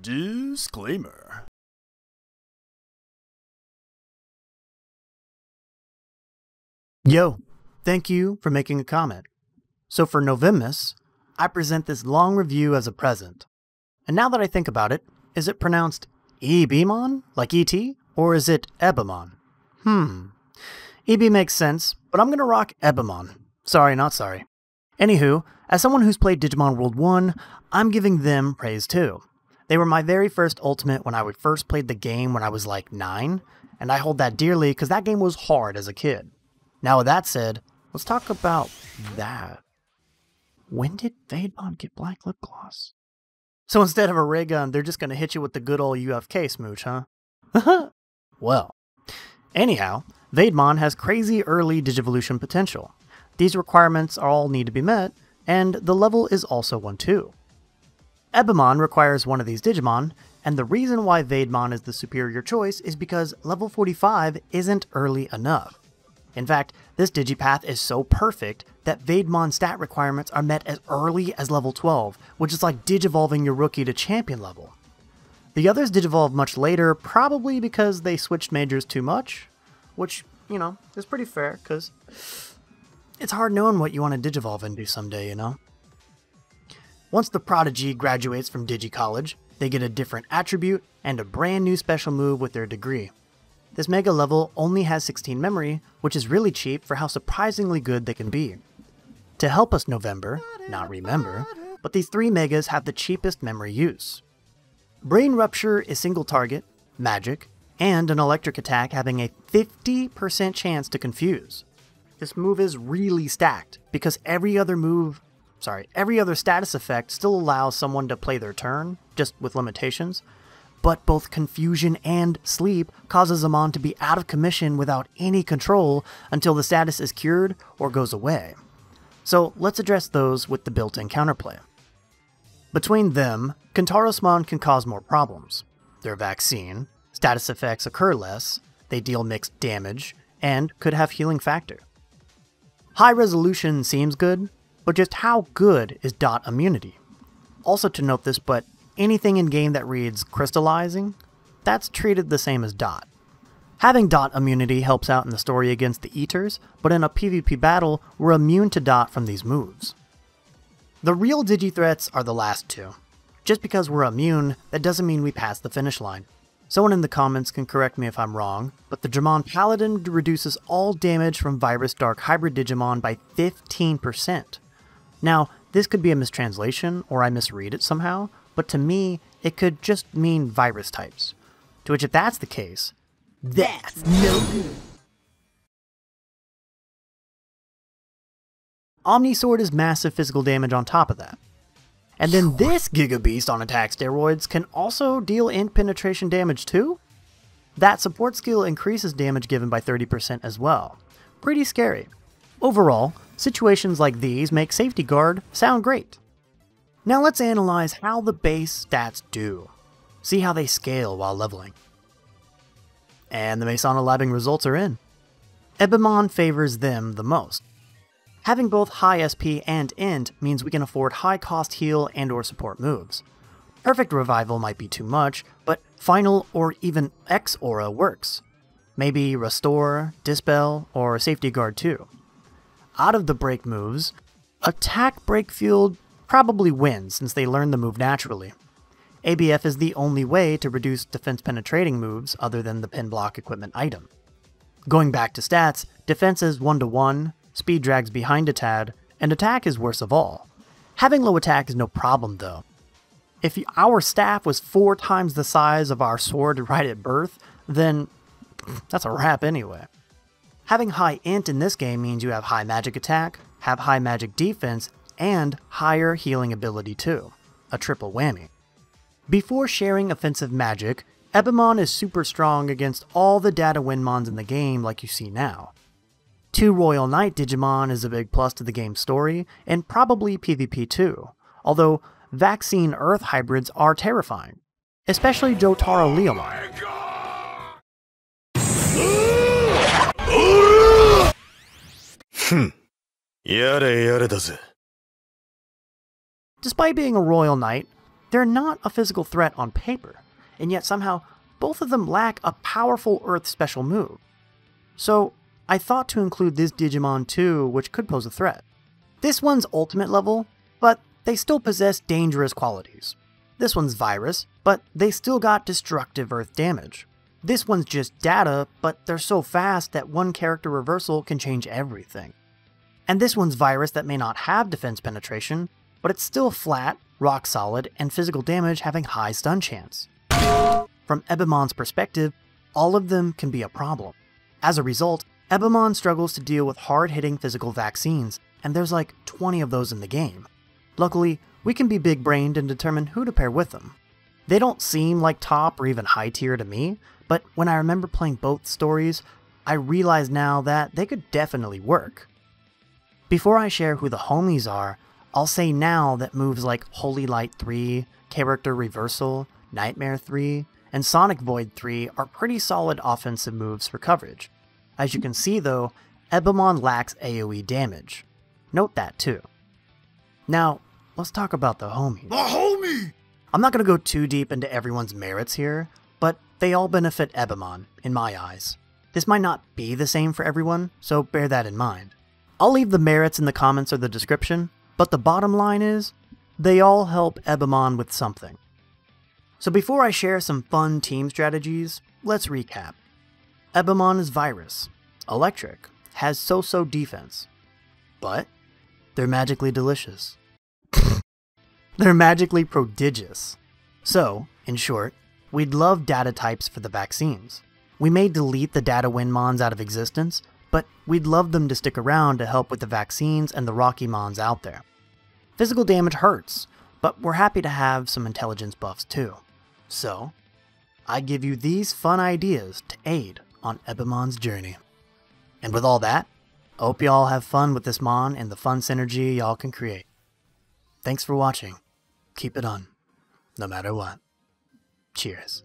Disclaimer. Yo, thank you for making a comment. So for Novimus, I present this long review as a present. And now that I think about it, is it pronounced Ebimon, like ET, or is it Ebimon? Hmm. EB makes sense, but I'm gonna rock Ebimon. Sorry, not sorry. Anywho, as someone who's played Digimon World 1, I'm giving them praise too. They were my very first Ultimate when I first played the game when I was like 9, and I hold that dearly because that game was hard as a kid. Now, with that said, let's talk about that. When did Vademon get black lip gloss? So instead of a ray gun, they're just gonna hit you with the good old UFK smooch, huh? well, anyhow, Vademon has crazy early Digivolution potential. These requirements all need to be met, and the level is also one too. Ebemon requires one of these Digimon, and the reason why Vademon is the superior choice is because level 45 isn't early enough. In fact, this Digipath is so perfect that Vademon stat requirements are met as early as level 12, which is like digivolving your rookie to champion level. The others digivolve much later, probably because they switched majors too much, which, you know, is pretty fair, because it's hard knowing what you want to digivolve into someday, you know? Once the Prodigy graduates from Digi College, they get a different attribute and a brand new special move with their degree. This mega level only has 16 memory, which is really cheap for how surprisingly good they can be. To help us November, not remember, but these three megas have the cheapest memory use. Brain Rupture is single target, magic, and an electric attack having a 50% chance to confuse. This move is really stacked because every other move, sorry, every other status effect still allows someone to play their turn, just with limitations, but both confusion and sleep causes Amon to be out of commission without any control until the status is cured or goes away. So let's address those with the built-in counterplay. Between them, Kentaurosmon can cause more problems. Their vaccine, status effects occur less, they deal mixed damage, and could have healing factor. High resolution seems good, but just how good is dot immunity? Also to note this, but anything in game that reads crystallizing, that's treated the same as dot. Having dot immunity helps out in the story against the Eaters, but in a PvP battle, we're immune to dot from these moves. The real digi threats are the last two. Just because we're immune, that doesn't mean we pass the finish line. Someone in the comments can correct me if I'm wrong, but the Dramon Paladin reduces all damage from Virus Dark Hybrid Digimon by 15%. Now, this could be a mistranslation, or I misread it somehow, but to me, it could just mean virus types. To which if that's the case, that's no good. Omni Sword is massive physical damage on top of that. And then this Giga Beast on attack steroids can also deal int penetration damage too? That support skill increases damage given by 30% as well. Pretty scary. Overall, situations like these make Safety Guard sound great. Now let's analyze how the base stats do. See how they scale while leveling. And the Masona Labbing results are in. Ebemon favors them the most. Having both high SP and int means we can afford high cost heal and or support moves. Perfect Revival might be too much, but Final or even X Aura works. Maybe Restore, Dispel, or Safety Guard too. Out of the break moves, Attack Break Field probably wins since they learn the move naturally. ABF is the only way to reduce defense penetrating moves other than the pin block equipment item. Going back to stats, defense is 1 to 1, speed drags behind a tad, and attack is worst of all. Having low attack is no problem though. If our staff was four times the size of our sword right at birth, then that's a wrap anyway. Having high int in this game means you have high magic attack, have high magic defense, and higher healing ability too. A triple whammy. Before sharing offensive magic, Ebemon is super strong against all the data Winmons in the game like you see now. Two Royal Knight Digimon is a big plus to the game's story, and probably PvP too, although Vaccine Earth hybrids are terrifying, especially Jotaro Leomon. Oh Despite being a Royal Knight, They're not a physical threat on paper, and yet somehow both of them lack a powerful Earth special move. So I thought to include this Digimon too, which could pose a threat. This one's ultimate level, but they still possess dangerous qualities. This one's virus, but they still got destructive Earth damage. This one's just data, but they're so fast that one character reversal can change everything. And this one's virus that may not have defense penetration, but it's still flat, rock solid, and physical damage having high stun chance. From Ebemon's perspective, all of them can be a problem. As a result, Ebimon struggles to deal with hard-hitting physical vaccines, and there's like 20 of those in the game. Luckily, we can be big-brained and determine who to pair with them. They don't seem like top or even high tier to me, but when I remember playing both stories, I realize now that they could definitely work. Before I share who the homies are, I'll say now that moves like Holy Light 3, Character Reversal, Nightmare 3, and Sonic Void 3 are pretty solid offensive moves for coverage. As you can see though, Ebemon lacks AoE damage. Note that too. Now, let's talk about the homies. The homie! I'm not going to go too deep into everyone's merits here, but they all benefit Ebemon, in my eyes. This might not be the same for everyone, so bear that in mind. I'll leave the merits in the comments or the description, but the bottom line is, they all help Ebemon with something. So before I share some fun team strategies, let's recap. Ebemon is Virus, Electric, has so-so defense, but they're magically delicious. they're magically prodigious. So, in short, we'd love data types for the vaccines. We may delete the data Winmons out of existence, but we'd love them to stick around to help with the vaccines and the Rockymons out there. Physical damage hurts, but we're happy to have some intelligence buffs too. So, I give you these fun ideas to aid on Ebemon's journey. And with all that, I hope y'all have fun with this Mon and the fun synergy y'all can create. Thanks for watching. Keep it on, no matter what. Cheers.